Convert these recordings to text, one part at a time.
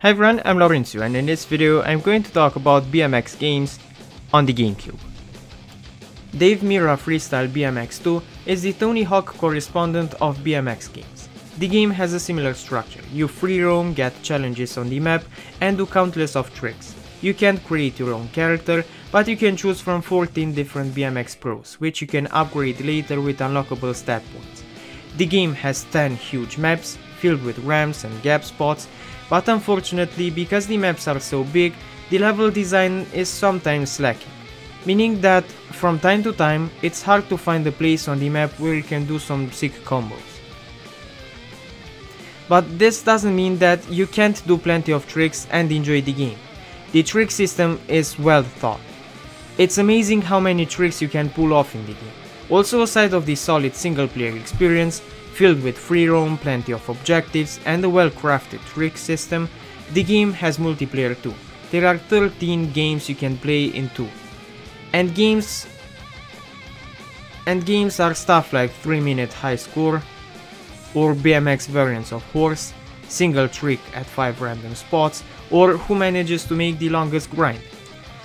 Hi everyone, I'm Laurentiu and in this video I'm going to talk about BMX games on the GameCube. Dave Mirra Freestyle BMX 2 is the Tony Hawk correspondent of BMX games. The game has a similar structure. You free roam, get challenges on the map and do countless of tricks. You can't create your own character, but you can choose from 14 different BMX pros, which you can upgrade later with unlockable stat points. The game has 10 huge maps, filled with ramps and gap spots, but unfortunately because the maps are so big, the level design is sometimes lacking. Meaning that from time to time it's hard to find a place on the map where you can do some sick combos. But this doesn't mean that you can't do plenty of tricks and enjoy the game. The trick system is well thought. It's amazing how many tricks you can pull off in the game. Also aside of the solid single player experience, Filled with free roam, plenty of objectives and a well crafted trick system, the game has multiplayer too. There are 13 games you can play in 2. And games and games are stuff like 3 minute high score or BMX variants of horse, single trick at 5 random spots or who manages to make the longest grind.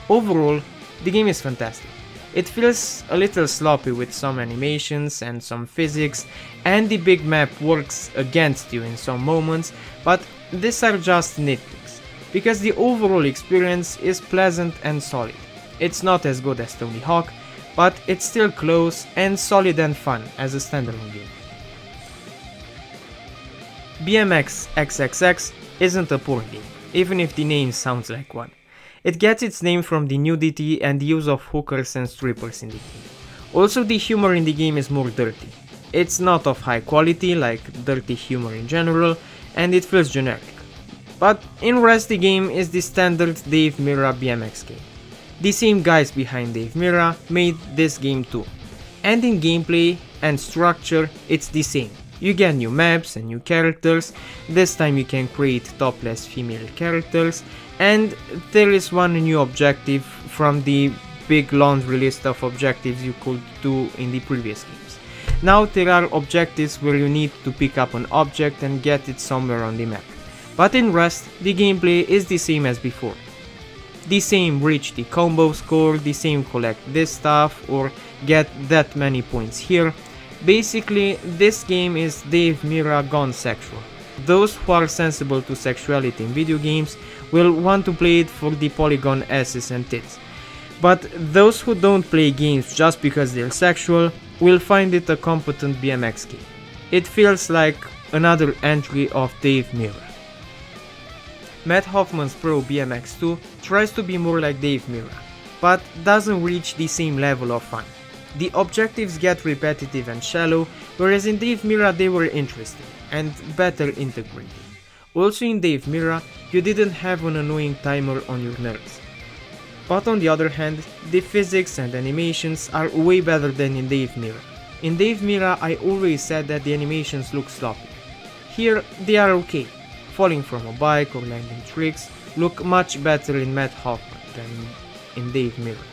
Overall, the game is fantastic. It feels a little sloppy with some animations and some physics, and the big map works against you in some moments, but these are just nitpicks, because the overall experience is pleasant and solid. It's not as good as Tony Hawk, but it's still close and solid and fun as a standalone game. BMX XXX isn't a poor game, even if the name sounds like one. It gets its name from the nudity and the use of hookers and strippers in the game. Also the humor in the game is more dirty. It's not of high quality like dirty humor in general and it feels generic. But in rest the game is the standard Dave Mirra BMX game. The same guys behind Dave Mirra made this game too. And in gameplay and structure it's the same. You get new maps and new characters, this time you can create topless female characters, and there is one new objective from the big laundry list of objectives you could do in the previous games. Now there are objectives where you need to pick up an object and get it somewhere on the map. But in Rust, the gameplay is the same as before. The same reach the combo score, the same collect this stuff or get that many points here, Basically, this game is Dave Mirra gone sexual. Those who are sensible to sexuality in video games will want to play it for the polygon asses and tits. But those who don't play games just because they're sexual will find it a competent BMX game. It feels like another entry of Dave Mirra. Mat Hoffman's Pro BMX 2 tries to be more like Dave Mirra, but doesn't reach the same level of fun. The objectives get repetitive and shallow, whereas in Dave Mirra they were interesting and better integrated. Also in Dave Mirra, you didn't have an annoying timer on your nerves. But on the other hand, the physics and animations are way better than in Dave Mirra. In Dave Mirra I always said that the animations look sloppy. Here they are okay. Falling from a bike or landing tricks look much better in Mat Hoffman than in Dave Mirra.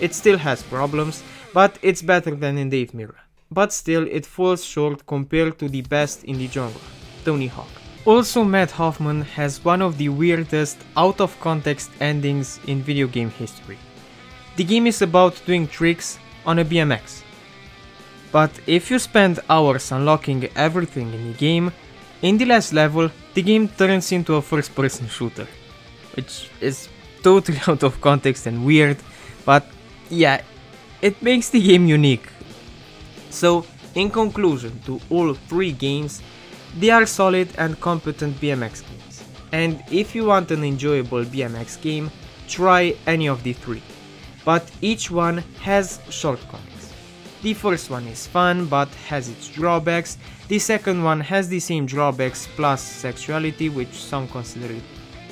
It still has problems, but it's better than in Dave Mirra. But still, it falls short compared to the best in the genre, Tony Hawk. Also, Mat Hoffman has one of the weirdest out of context endings in video game history. The game is about doing tricks on a BMX. But if you spend hours unlocking everything in the game, in the last level, the game turns into a first person shooter. Which is totally out of context and weird, but yeah, it makes the game unique. So, in conclusion to all three games, they are solid and competent BMX games. And if you want an enjoyable BMX game, try any of the three. But each one has shortcomings. The first one is fun but has its drawbacks, the second one has the same drawbacks plus sexuality which some consider it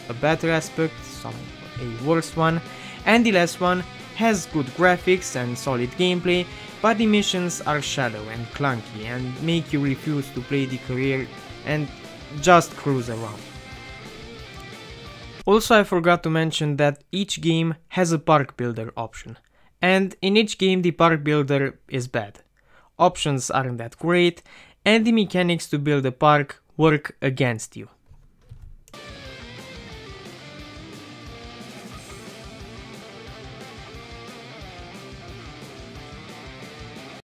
a better aspect, some a worse one, and the last one has good graphics and solid gameplay, but the missions are shallow and clunky and make you refuse to play the career and just cruise around. Also I forgot to mention that each game has a park builder option, and in each game the park builder is bad. Options aren't that great, and the mechanics to build a park work against you.